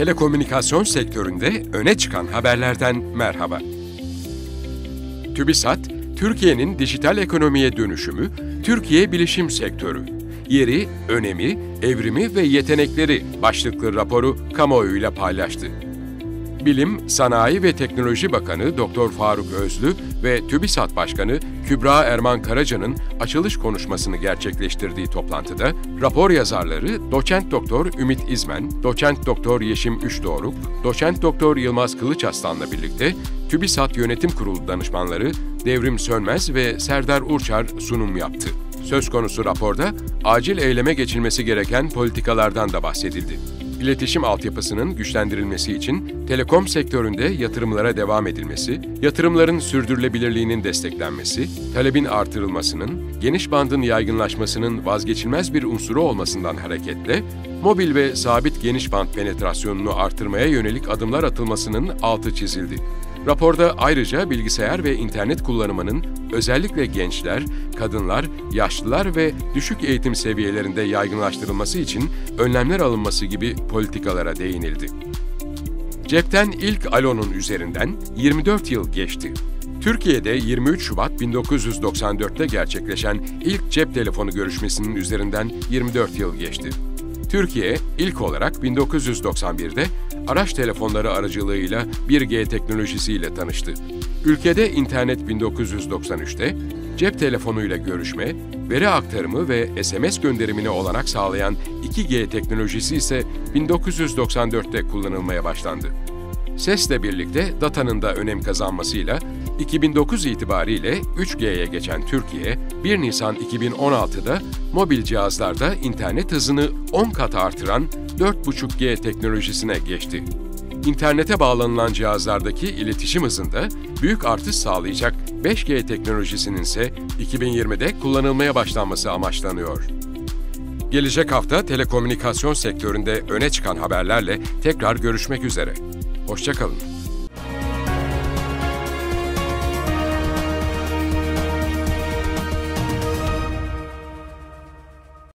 Telekomünikasyon sektöründe öne çıkan haberlerden merhaba. TÜBİSAT, Türkiye'nin dijital ekonomiye dönüşümü, Türkiye bilişim sektörü, yeri, önemi, evrimi ve yetenekleri başlıklı raporu kamuoyuyla paylaştı. Bilim, Sanayi ve Teknoloji Bakanı Dr. Faruk Özlü ve TÜBİSAT Başkanı Kübra Erman Karaca'nın açılış konuşmasını gerçekleştirdiği toplantıda rapor yazarları Doçent Doktor Ümit İzmen, Doçent Doktor Yeşim Üçdoğruk, Doçent Doktor Yılmaz Kılıçaslan'la birlikte TÜBİSAT Yönetim Kurulu danışmanları Devrim Sönmez ve Serdar Urçar sunum yaptı. Söz konusu raporda acil eyleme geçilmesi gereken politikalardan da bahsedildi. İletişim altyapısının güçlendirilmesi için telekom sektöründe yatırımlara devam edilmesi, yatırımların sürdürülebilirliğinin desteklenmesi, talebin artırılmasının, geniş bandın yaygınlaşmasının vazgeçilmez bir unsuru olmasından hareketle, mobil ve sabit geniş band penetrasyonunu artırmaya yönelik adımlar atılmasının altı çizildi. Raporda ayrıca bilgisayar ve internet kullanımının özellikle gençler, kadınlar, yaşlılar ve düşük eğitim seviyelerinde yaygınlaştırılması için önlemler alınması gibi politikalara değinildi. Cepten ilk Alo'nun üzerinden 24 yıl geçti. Türkiye'de 23 Şubat 1994'te gerçekleşen ilk cep telefonu görüşmesinin üzerinden 24 yıl geçti. Türkiye ilk olarak 1991'de araç telefonları aracılığıyla 1G teknolojisiyle tanıştı. Ülkede internet 1993'te, cep telefonuyla görüşme, veri aktarımı ve SMS gönderimine olanak sağlayan 2G teknolojisi ise 1994'te kullanılmaya başlandı. Sesle birlikte datanın da önem kazanmasıyla 2009 itibariyle 3G'ye geçen Türkiye, 1 Nisan 2016'da mobil cihazlarda internet hızını 10 kat artıran 4.5G teknolojisine geçti. İnternete bağlanılan cihazlardaki iletişim hızında büyük artış sağlayacak 5G teknolojisinin ise 2020'de kullanılmaya başlanması amaçlanıyor. Gelecek hafta telekomünikasyon sektöründe öne çıkan haberlerle tekrar görüşmek üzere. Hoşçakalın.